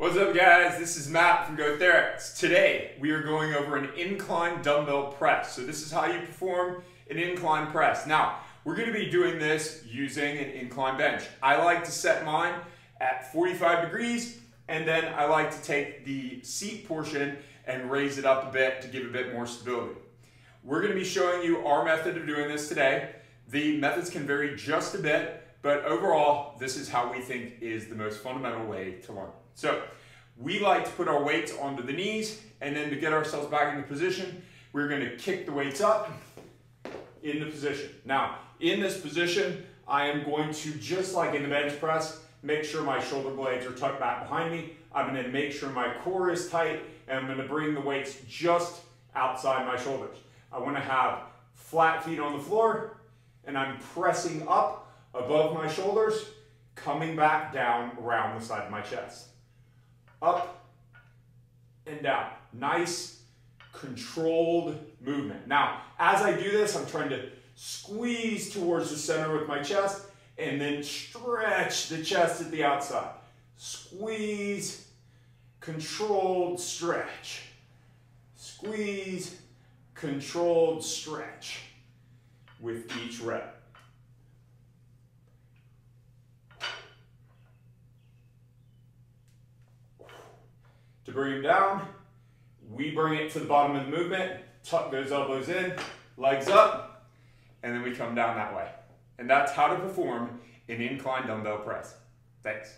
What's up guys? This is Matt from GoTherex. Today we are going over an incline dumbbell press. So this is how you perform an incline press. Now, we're gonna be doing this using an incline bench. I like to set mine at 45 degrees and then I like to take the seat portion and raise it up a bit to give a bit more stability. We're gonna be showing you our method of doing this today. The methods can vary just a bit, but overall, this is how we think is the most fundamental way to learn. So we like to put our weights onto the knees and then to get ourselves back into position, we're gonna kick the weights up in the position. Now, in this position, I am going to, just like in the bench press, make sure my shoulder blades are tucked back behind me. I'm gonna make sure my core is tight and I'm gonna bring the weights just outside my shoulders. I wanna have flat feet on the floor and I'm pressing up above my shoulders, coming back down around the side of my chest up and down. Nice, controlled movement. Now, as I do this, I'm trying to squeeze towards the center with my chest and then stretch the chest at the outside. Squeeze, controlled stretch. Squeeze, controlled stretch with each rep. To bring him down, we bring it to the bottom of the movement, tuck those elbows in, legs up, and then we come down that way. And that's how to perform an incline dumbbell press. Thanks.